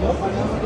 Obrigado.